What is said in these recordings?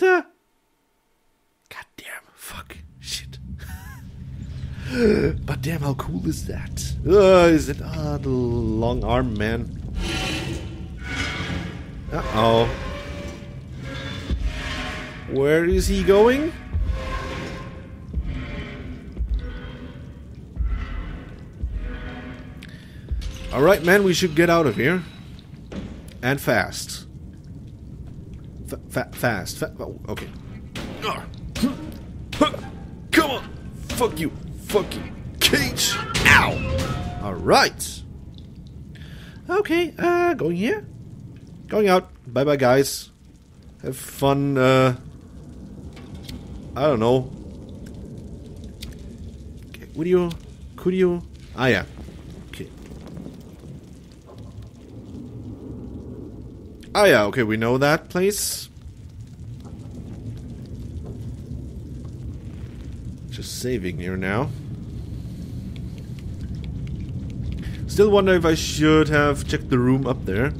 God damn, fuck, shit. but damn, how cool is that? Uh, is it? Ah, the long arm man. Uh oh. Where is he going? Alright, man, we should get out of here. And fast. Fa fast. Fa oh, okay. Come on! Fuck you! Fuck you. cage! Ow! Alright. Okay, uh, going here. Going out. Bye bye, guys. Have fun, uh. I don't know. Would you. Could you. Ah, yeah. Oh yeah, okay, we know that place. Saving here now. Still wonder if I should have checked the room up there.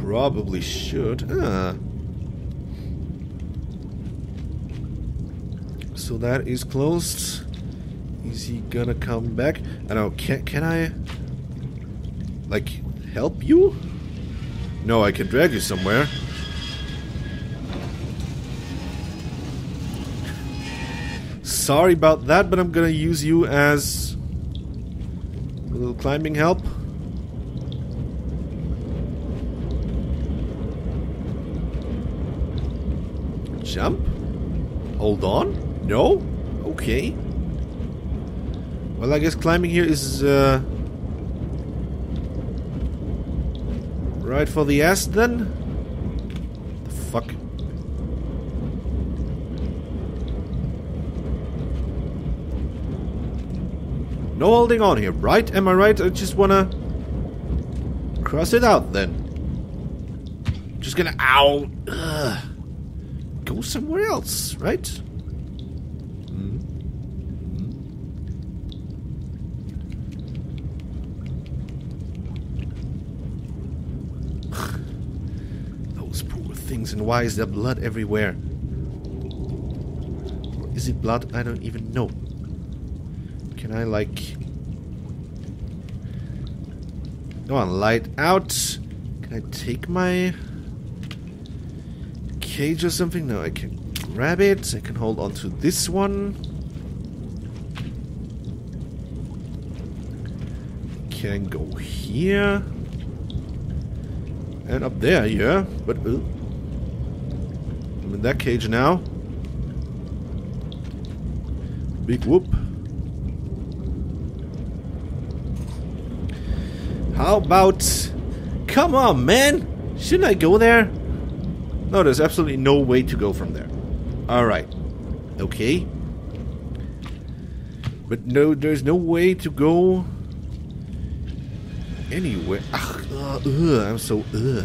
Probably should. Ah. So that is closed. Is he gonna come back? I know, can, can I... Like, help you? No, I can drag you somewhere. Sorry about that, but I'm gonna use you as a little climbing help. Jump? Hold on? No? Okay. Well, I guess climbing here is, uh, Right for the ass then? The fuck? No holding on here, right? Am I right? I just wanna cross it out then. Just gonna ow. Ugh. Go somewhere else, right? Hmm? Those poor things and why is there blood everywhere? Or is it blood? I don't even know. Can I like... Go on, light out. Can I take my cage or something? No, I can grab it. I can hold on to this one. Can go here. And up there, yeah. But... I'm in that cage now. Big whoop. How about... Come on, man! Shouldn't I go there? No, there's absolutely no way to go from there. Alright. Okay. But no, there's no way to go anywhere. Ugh, ugh, I'm so ugh.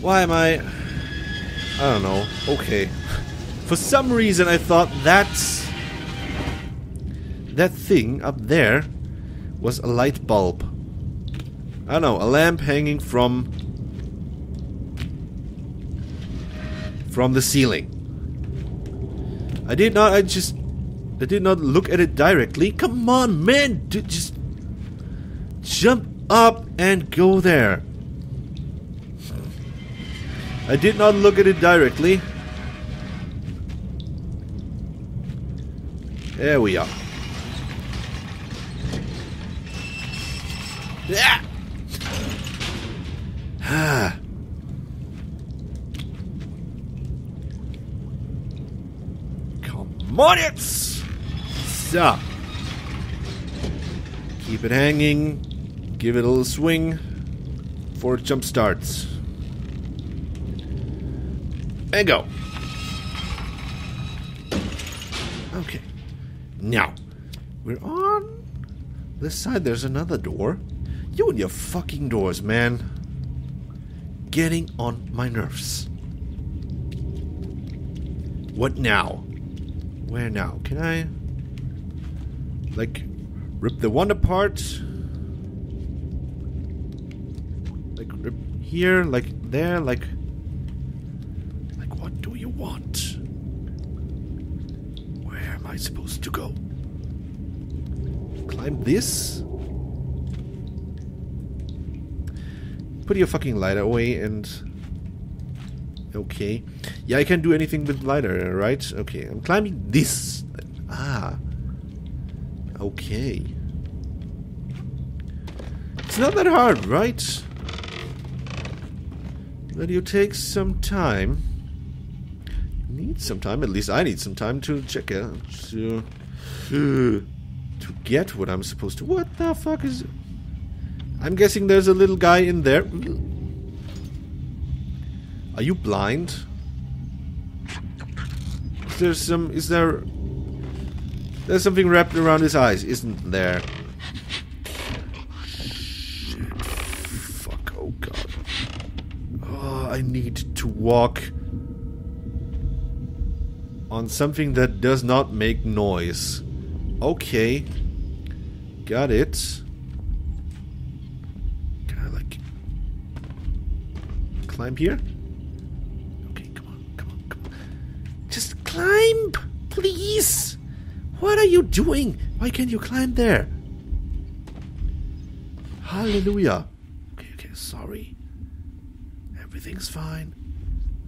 Why am I... I don't know. Okay. For some reason I thought that... That thing up there was a light bulb. I don't know, a lamp hanging from... From the ceiling. I did not, I just... I did not look at it directly. Come on, man! just... Jump up and go there. I did not look at it directly. There we are. Ah. Come on, it. Stop. Keep it hanging. Give it a little swing before it jump starts. And go. Okay. Now, we're on this side. There's another door. You and your fucking doors, man. Getting on my nerves. What now? Where now? Can I... Like, rip the one apart? Like rip here, like there, like... Like, what do you want? Where am I supposed to go? Climb this? Put your fucking lighter away and... Okay. Yeah, I can do anything with lighter, right? Okay, I'm climbing this. Ah. Okay. It's not that hard, right? But you take some time. Need some time, at least I need some time to check it. To, to get what I'm supposed to. What the fuck is... I'm guessing there's a little guy in there. Are you blind? Is there some... Is there... There's something wrapped around his eyes, isn't there? Fuck, oh god. Oh, I need to walk on something that does not make noise. Okay. Got it. Climb here? Okay, come on, come on, come on. Just climb, please. What are you doing? Why can't you climb there? Hallelujah. Okay, okay, sorry. Everything's fine.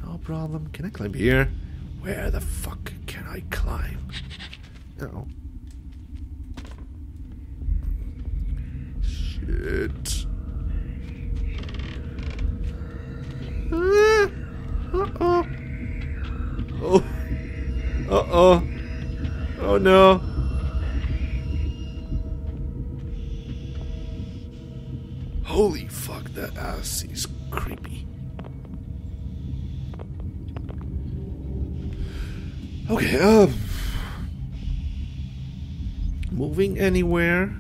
No problem. Can I climb here? Where the fuck can I climb? No. Shit. Uh-oh. Oh no. Holy fuck, that ass is creepy. Okay, um... Moving anywhere?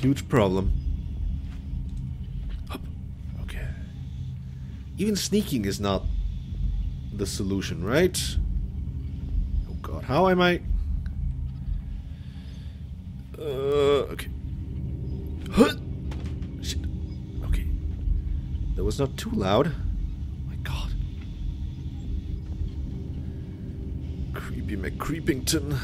Huge problem. Up. Okay. Even sneaking is not the solution, right? How am I... Uh, okay. Huh! Shit. Okay. That was not too loud. Oh my god. Creepy McCreepington.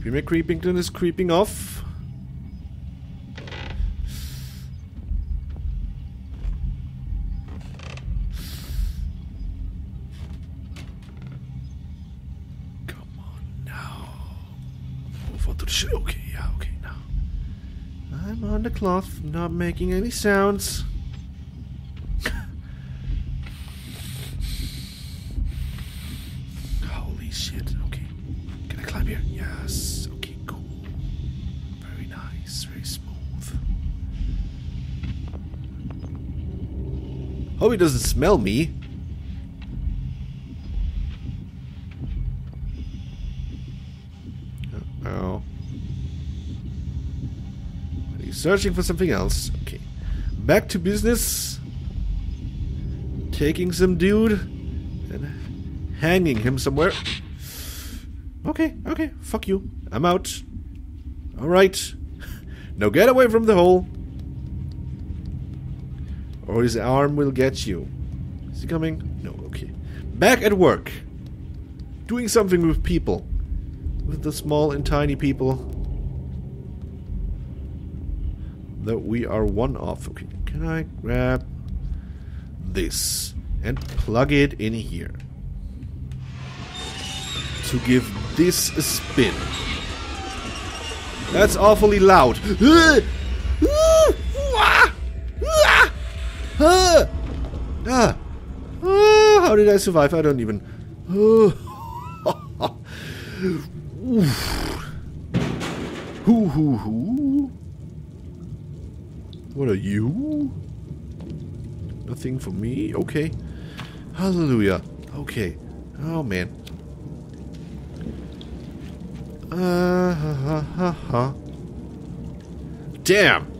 Creepy McCreepington is creeping off. Come on now. Move on to the shit. Okay, yeah, okay, now. I'm on the cloth, not making any sounds. Hope he doesn't smell me. oh. He's searching for something else. Okay. Back to business. Taking some dude and hanging him somewhere. Okay, okay, fuck you. I'm out. Alright. Now get away from the hole or his arm will get you. Is he coming? No, okay. Back at work. Doing something with people. With the small and tiny people that we are one of. Okay, can I grab this and plug it in here? To give this a spin. That's awfully loud. Ah! How did I survive? I don't even. Oh. What are you? Nothing for me? Okay. Hallelujah. Okay. Oh man. Uh ha ha ha ha. Damn!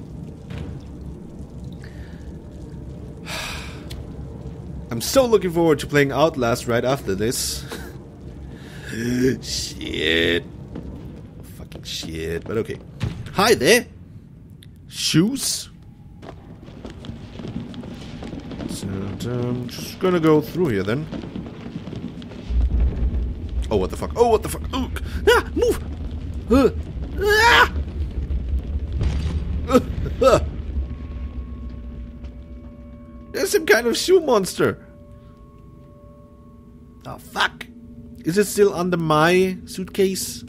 I'm so looking forward to playing Outlast right after this. shit. Fucking shit. But okay. Hi there. Shoes. So, I'm just gonna go through here then. Oh, what the fuck? Oh, what the fuck? Oh, ah, move! Uh, ah! Uh, uh. Some kind of shoe monster. Oh, fuck. Is it still under my suitcase?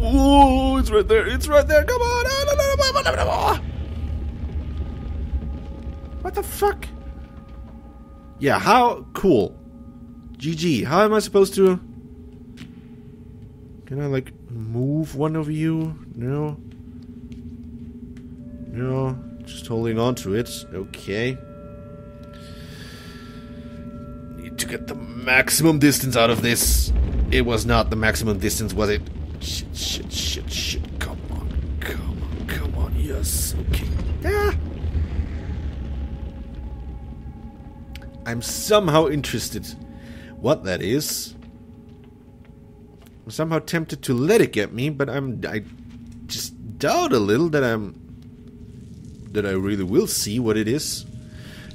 Oh, it's right there. It's right there. Come on. Ah, what the fuck? Yeah, how cool. GG. How am I supposed to... Can I, like, move one of you? No. No. Just holding on to it. Okay. Need to get the maximum distance out of this. It was not the maximum distance, was it? Shit, shit, shit, shit. Come on. Come on, come on. Yes. Okay. Ah! I'm somehow interested what that is. I'm somehow tempted to let it get me, but I'm I just doubt a little that I'm that I really will see what it is.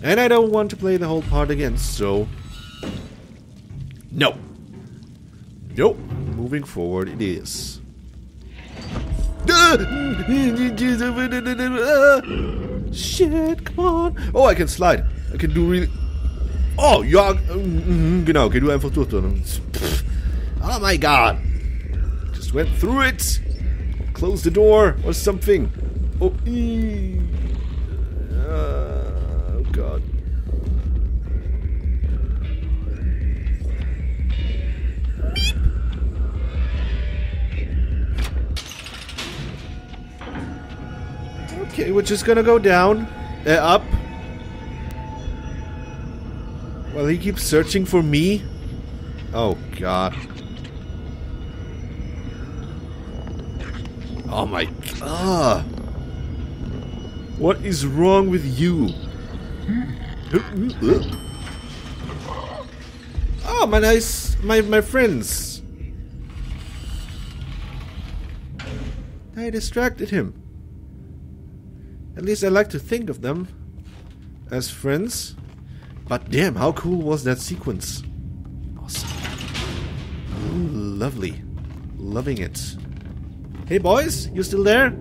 And I don't want to play the whole part again, so no. Nope. Moving forward it is. Shit, come on. Oh, I can slide. I can do really Oh, ja, mm, genau, geh du einfach durch. Oh my god. Just went through it. Close the door or something. Oh, Okay, we're just gonna go down, uh, up, well, he keeps searching for me? Oh, God. Oh, my God. What is wrong with you? Oh, my nice... My, my friends. I distracted him. At least I like to think of them as friends. But damn, how cool was that sequence? Awesome. Ooh, lovely. Loving it. Hey boys, you still there?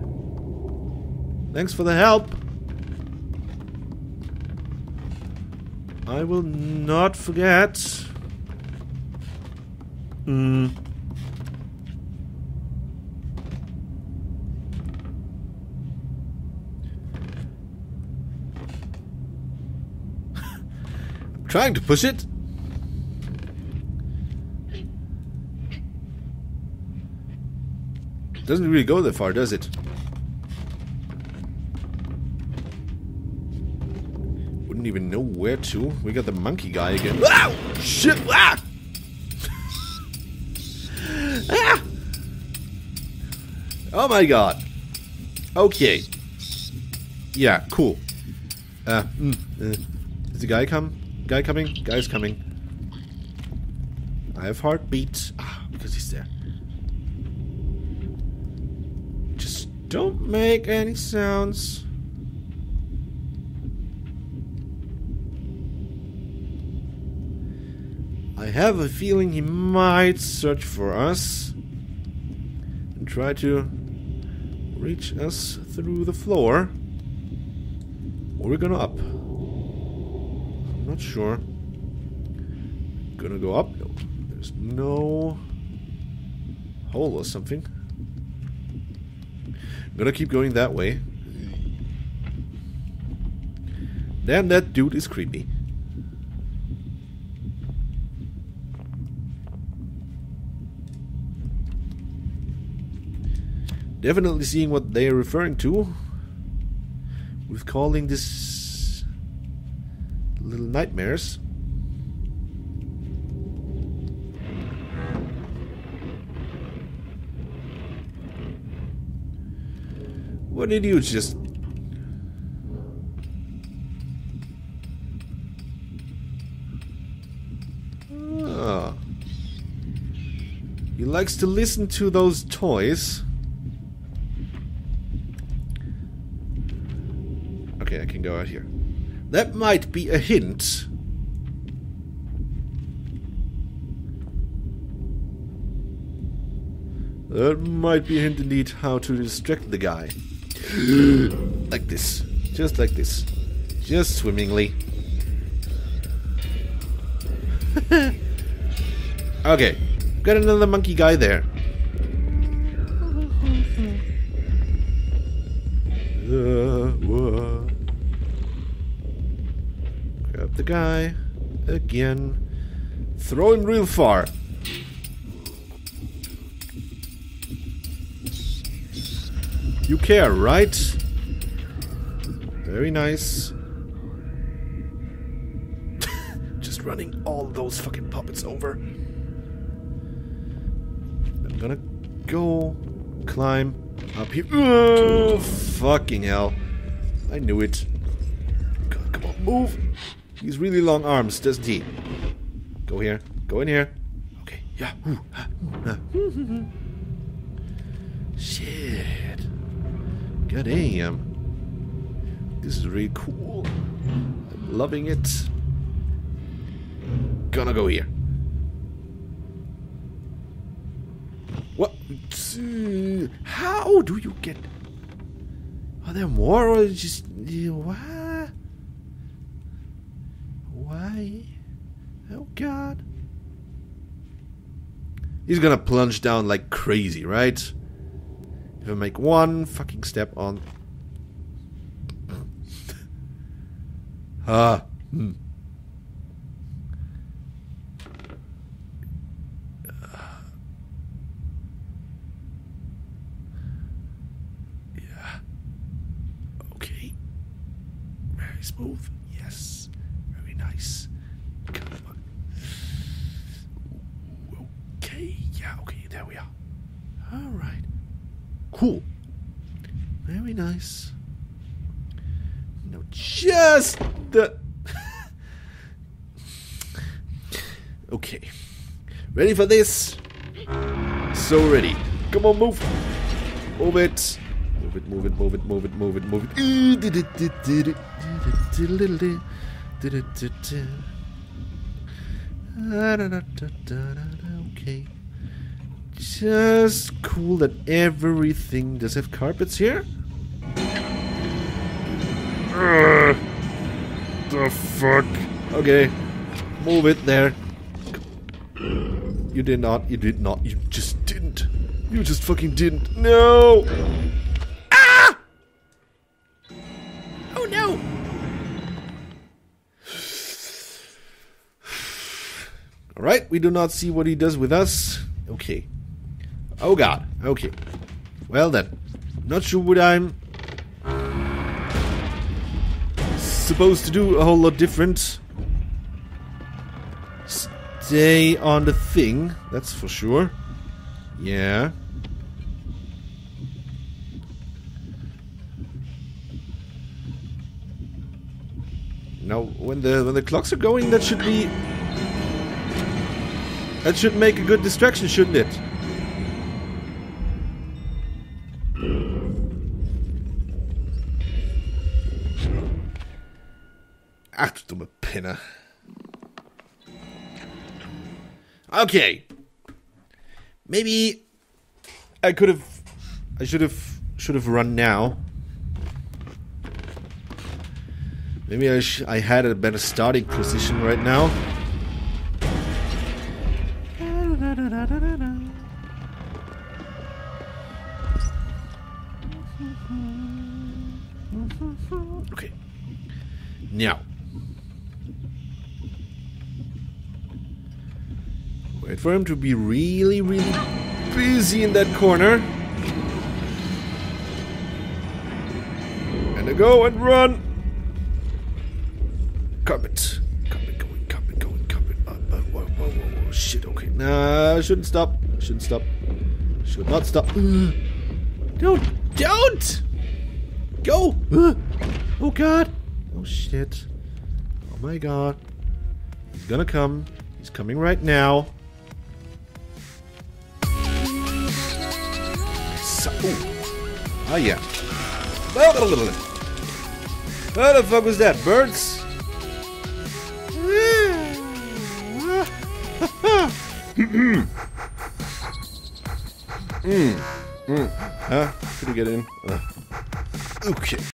Thanks for the help. I will not forget. Hmm. Trying to push it. Doesn't really go that far, does it? Wouldn't even know where to. We got the monkey guy again. Ow! Shit! Ah! ah! Oh my god. Okay. Yeah, cool. Uh, mm, uh, does the guy come? Guy coming? Guy's coming. I have heartbeats. Ah, because he's there. Just don't make any sounds. I have a feeling he might search for us and try to reach us through the floor. Or we're gonna up. Not sure. Gonna go up? No. There's no hole or something. Gonna keep going that way. Damn, that dude is creepy. Definitely seeing what they are referring to with calling this little nightmares. What did you just... Oh, He likes to listen to those toys. Okay, I can go out here. That might be a hint. That might be a hint indeed how to distract the guy. like this. Just like this. Just swimmingly. okay. Got another monkey guy there. The guy. Again. Throw him real far. You care, right? Very nice. Just running all those fucking puppets over. I'm gonna go climb up here. Oh, fucking hell. I knew it. Come on, move. He's really long arms, doesn't he? Go here. Go in here. Okay, yeah. Ah. Ah. Shit. God damn. This is really cool. I'm loving it. Gonna go here. What? How do you get... Are there more or just... What? Why? Oh god. He's gonna plunge down like crazy, right? If I make one fucking step on... ah. Hmm. Yeah. Okay. Very smooth. Yes. Very nice. Come on. Okay. Yeah, okay. There we are. Alright. Cool. Very nice. No, just the. okay. Ready for this? So ready. Come on, move. Move it. Move it, move it, move it, move it, move it, move it. Okay. Just cool that everything does have carpets here. Ugh, the fuck? Okay, move it there. You did not. You did not. You just didn't. You just fucking didn't. No. Ah! Oh no. All right, we do not see what he does with us. Okay. Oh god. Okay. Well then. Not sure what I'm supposed to do a whole lot different. Stay on the thing, that's for sure. Yeah. Now, when the when the clocks are going, that should be that should make a good distraction, shouldn't it? Okay. Maybe I could have I should have should have run now. Maybe I I had a better starting position right now. Okay. Now. For him to be really, really busy in that corner. And I go and run. Carpet. Carpet going, carpet going, carpet. Uh, uh, whoa, whoa, whoa, whoa. Shit, okay. Nah, I shouldn't stop. Shouldn't stop. Should not stop. Don't! Don't! Go! Oh god! Oh shit. Oh my god. He's gonna come. He's coming right now. Oh, yeah. What the fuck was that? Birds? mm. Mm. Huh? Did we get in? Uh. Okay.